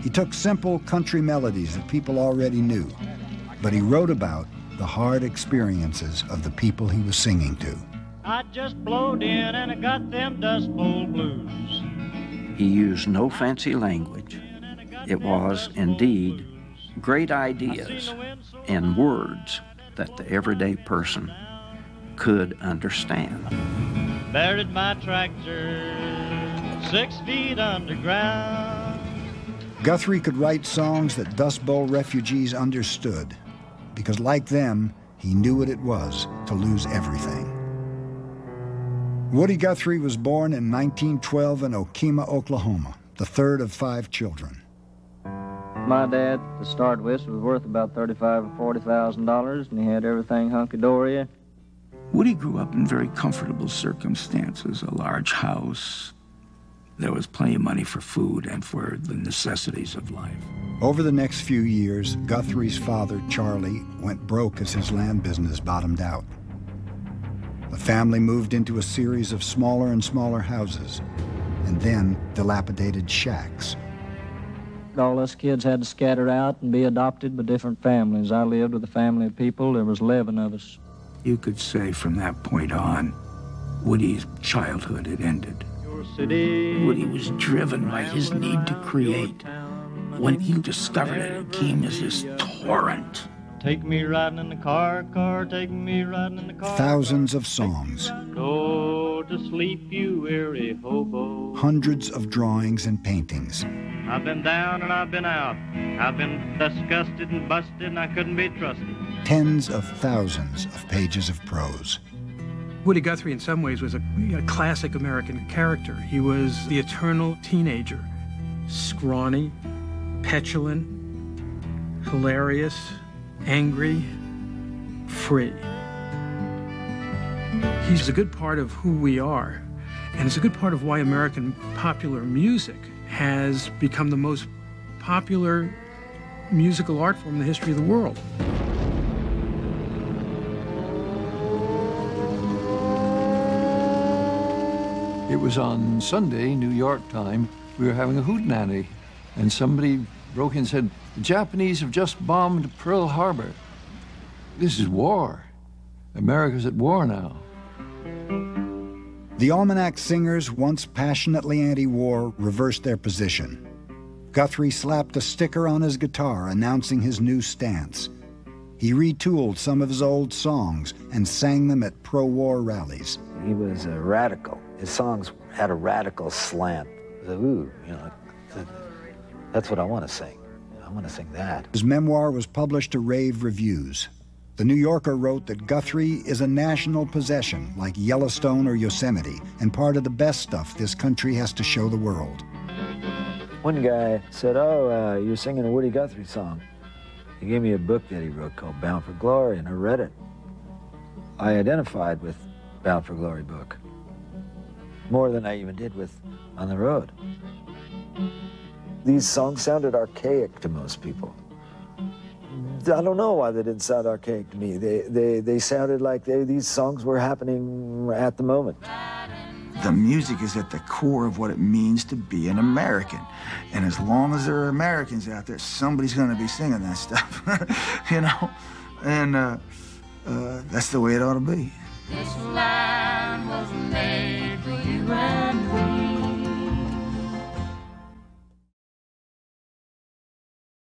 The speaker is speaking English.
He took simple country melodies that people already knew, but he wrote about the hard experiences of the people he was singing to. I just blowed in and I got them Dust Bowl blues. He used no fancy language. It was, indeed, great ideas and words that the everyday person could understand. Buried my tractor six feet underground. Guthrie could write songs that Dust Bowl refugees understood because, like them, he knew what it was to lose everything. Woody Guthrie was born in 1912 in Okemah, Oklahoma, the third of five children. My dad, to start with, was worth about thirty-five or forty thousand dollars, and he had everything hunky-dory. Woody grew up in very comfortable circumstances, a large house. There was plenty of money for food and for the necessities of life. Over the next few years, Guthrie's father, Charlie, went broke as his land business bottomed out. The family moved into a series of smaller and smaller houses, and then dilapidated shacks. All us kids had to scatter out and be adopted by different families. I lived with a family of people. There was 11 of us. You could say from that point on, Woody's childhood had ended. Woody was driven by his need to create. When he discovered it, it came as this torrent. Take me riding in the car, car, take me riding in the car. Thousands of songs. Go to sleep, you weary hobo. Hundreds of drawings and paintings. I've been down and I've been out. I've been disgusted and busted and I couldn't be trusted. Tens of thousands of pages of prose. Woody Guthrie, in some ways, was a, a classic American character. He was the eternal teenager, scrawny, petulant, hilarious, angry, free. He's a good part of who we are, and it's a good part of why American popular music has become the most popular musical art form in the history of the world. It was on Sunday, New York time. We were having a hootenanny, and somebody broke in and said, The Japanese have just bombed Pearl Harbor. This is war. America's at war now. The Almanac singers, once passionately anti war, reversed their position. Guthrie slapped a sticker on his guitar announcing his new stance. He retooled some of his old songs and sang them at pro war rallies. He was a radical. His songs had a radical slant. The, ooh, you know, that's what I want to sing. I want to sing that. His memoir was published to rave reviews. The New Yorker wrote that Guthrie is a national possession like Yellowstone or Yosemite and part of the best stuff this country has to show the world. One guy said, Oh, uh, you're singing a Woody Guthrie song. He gave me a book that he wrote called Bound for Glory, and I read it. I identified with Bound for Glory book more than I even did with On the Road. These songs sounded archaic to most people. I don't know why they didn't sound archaic to me. They, they, they sounded like they, these songs were happening at the moment. The music is at the core of what it means to be an American. And as long as there are Americans out there, somebody's going to be singing that stuff, you know? And uh, uh, that's the way it ought to be.